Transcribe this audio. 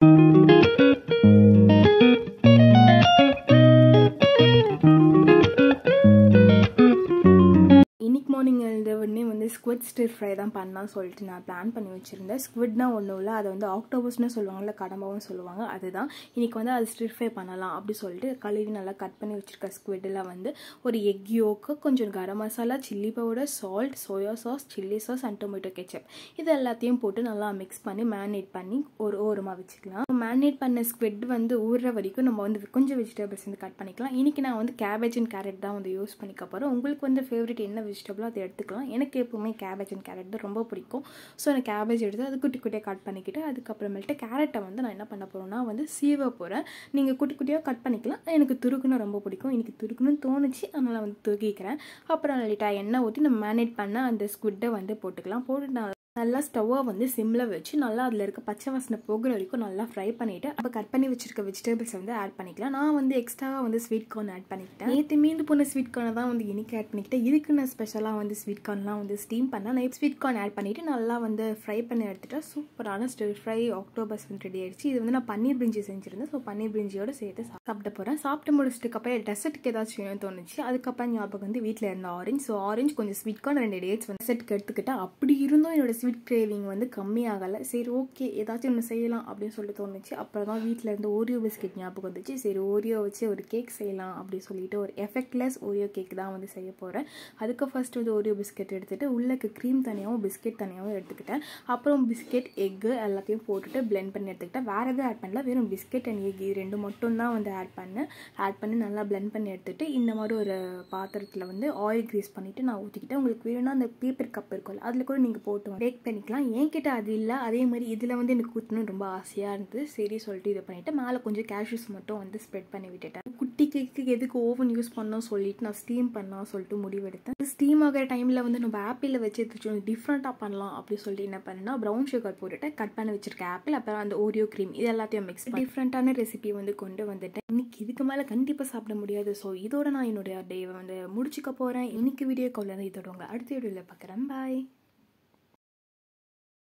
இன்னைக்கு எல்லாருமே வந்து ஸ்குவிட் ஸ்டிர் ஃப்ரை தான் பண்ணலாம் சொல்லிட்டு நான் பிளான் பண்ணி வச்சுருந்தேன். ஸ்குவிட்னா ஒன்றும் இல்லை அதை வந்து ஆக்டோபஸ்னு சொல்லுவாங்கல்ல கடம்பாவும் சொல்லுவாங்க. அதுதான். இன்னைக்கு வந்து அது ஸ்டிர் ஃப்ரை பண்ணலாம் அப்படி சொல்லிட்டு கழுவி நல்லா கட் பண்ணி வச்சுருக்க ஸ்குவிட்லாம் வந்து ஒரு எக் யோக்கு கொஞ்சம் garam masala chilli powder salt soya sauce chilli sauce and tomato ketchup இது எல்லாத்தையும் போட்டு நல்லா மிக்ஸ் பண்ணி மேரினேட் பண்ணி ஒரு ஓரமாக வச்சுக்கலாம். மேரினேட் பண்ண ஸ்குவிட் வந்து ஊறுற வரைக்கும் நம்ம வந்து கொஞ்சம் வெஜிடபிள்ஸ் வந்து கட் பண்ணிக்கலாம். இன்னைக்கு நான் வந்து கேபேஜ் அண்ட் கேரட் தான் வந்து யூஸ் பண்ணிக்க போகிறேன் உங்களுக்கு வந்து ஃபேவரட் என்ன வெஜிடபிளோ அதை எடுத்துக்கலாம். எனக்கு எப்பவுமே கேபேஜ் அண்ட் கேரட் தான் ரொம்ப பிடிக்கும். ஸோ எனக்கு கேபேஜ் எடுத்து அது குட்டி குட்டியாக கட் பண்ணிக்கிட்டு அதுக்கப்புறமேல்ட்டு கேரட்டை வந்து நான் என்ன பண்ண போகிறேன்னா வந்து சீவ போகிறேன் நீங்கள் குட்டி குட்டியாக கட் பண்ணிக்கலாம். எனக்கு துருக்குன்னு ரொம்ப பிடிக்கும். எனக்கு துருக்குன்னு தோணுச்சு. அதனால் வந்து துருக்கிக்கிறேன். அப்புறம் லைட்டாக எண்ணெய் ஊற்றி நம்ம மேனேட் பண்ண அந்த ஸ்குட்டை வந்து போட்டுக்கலாம். போட்டு நான் நல்லா ஸ்டவ்வை வந்து சிம்மில் வச்சு நல்லா அதில் இருக்க பச்சை வாசனை போகிற வரைக்கும் நல்லா ஃப்ரை பண்ணிவிட்டு அப்போ கட் பண்ணி வச்சிருக்க வெஜிடபிள்ஸ் வந்து ஆட் பண்ணிக்கலாம். நான் வந்து எக்ஸ்ட்ராவாக வந்து ஸ்வீட் கார்ன் ஆட் பண்ணிக்கிட்டேன். நேற்று மீந்து போன ஸ்வீட் கார்னை தான் வந்து இன்றைக்கி ஆட் பண்ணிக்கிட்டேன். இதுக்கு நான் ஸ்பெஷலாக வந்து ஸ்வீட் கார்ன்லாம் வந்து ஸ்டீம் பண்ணேன். நான் ஸ்வீட் கார்ன் ஆட் பண்ணிவிட்டு நல்லா வந்து ஃப்ரை பண்ணி எடுத்துகிட்டா சூப்பரான ஸ்டில் ஃப்ரை ஆக்டோபஸ் வந்து ரெடி ஆயிடுச்சு. இது வந்து நான் பன்னீர் பிரிஞ்சி செஞ்சுருந்தேன். ஸோ பன்னீர் பிரிஞ்சியோட சேர்த்து சாப்பிட போகிறேன் சாப்பிட்டு முடிச்சிட்டு அப்புறம் டெசர்ட்டுக்கு ஏதாச்சும் வேணும்னு தோணுச்சு. அதுக்கப்புறம் ஞாபகம் வந்து வீட்டில் இருந்த ஆரஞ்சு ஸோ ஆரஞ்சு கொஞ்சம் ஸ்வீட் கார்ன் ரெண்டு டேட்ஸ் வந்து செட்டுக்கு எடுத்துக்கிட்டேன். அப்படி இருந்தும் என்னோட ஸ்வீட் கிரேவிங் வந்து கம்மியாகலை. சரி ஓகே ஏதாச்சும் ஒன்று செய்யலாம் அப்படின்னு சொல்லிட்டு தோணுச்சு. அப்புறம் தான் வீட்டில் இருந்து ஓரியோ பிஸ்கெட் ஞாபகம் வந்துச்சு. சரி ஓரியோ வச்சு ஒரு கேக் செய்யலாம் அப்படின்னு சொல்லிட்டு ஒரு எஃபெக்ட்லெஸ் ஓரியோ கேக் தான் வந்து செய்ய போகிறேன் அதுக்கு ஃபர்ஸ்ட் வந்து ஓரியோ பிஸ்கெட் எடுத்துகிட்டு உள்ளக்கு க்ரீம் தனியாகவும் பிஸ்கெட் தனியாகவும் எடுத்துக்கிட்டேன். அப்புறம் பிஸ்கெட் எக்கு எல்லாத்தையும் போட்டுட்டு பிளெண்ட் பண்ணி எடுத்துக்கிட்டேன். வேறு எதுவும் ஆட் பண்ணல. வெறும் பிஸ்கெட் அண்ட் எக் இது ரெண்டு மட்டும் தான் வந்து ஆட் பண்ணேன். ஆட் பண்ணி நல்லா பிளெண்ட் பண்ணி எடுத்துகிட்டு இந்த மாதிரி ஒரு பாத்திரத்தில் வந்து ஆயில் க்ரீஸ் பண்ணிவிட்டு நான் ஊற்றிக்கிட்டேன் உங்களுக்கு வேணும்னா அந்த பேப்பர் கப் இருக்கும்ல அதில் கூட நீங்கள் போட்டு பேக் பண்ணிக்கலாம். என்கிட்ட அது இல்லை. அதே மாதிரி இதில் வந்து எனக்கு ஊற்றணும்னு ரொம்ப ஆசையாக இருந்தது. சரி சொல்லிட்டு இது பண்ணிவிட்டு மேலே கொஞ்சம் கேஷ்யூஸ் மட்டும் வந்து ஸ்ப்ரெட் பண்ணி விட்டுட்டேன். குட்டி கேக்கு எதுக்கு ஓவன் யூஸ் பண்ணோம் சொல்லிட்டு நான் ஸ்டீம் பண்ணோம் சொல்லிட்டு முடிவெடுத்தேன். ஸ்டீம் ஆகிற டைமில் வந்து நம்ம ஆப்பிளில் வச்சு எடுத்து டிஃப்ரெண்ட்டாக பண்ணலாம் அப்படி சொல்லிட்டு என்ன பண்ணால் ப்ரௌன் சுகர் போட்டுட்டு கட் பண்ணி வச்சிருக்க ஆப்பிள் அப்புறம் அந்த ஓரியோ க்ரீம் இது எல்லாத்தையும் மிக்ஸ் டிஃப்ரெண்ட்டான ரெசிபி வந்து கொண்டு வந்துட்டேன். இன்னைக்கு இதுக்கு மேலே கண்டிப்பாக சாப்பிட முடியாது. ஸோ இதோட நான் என்னுடைய டேவை வந்து முடிச்சுக்க போகிறேன் இன்னைக்கு வீடியோ காலில் இதோட உங்கள் அடுத்த வீடியோவில் பார்க்குறேன். பாய்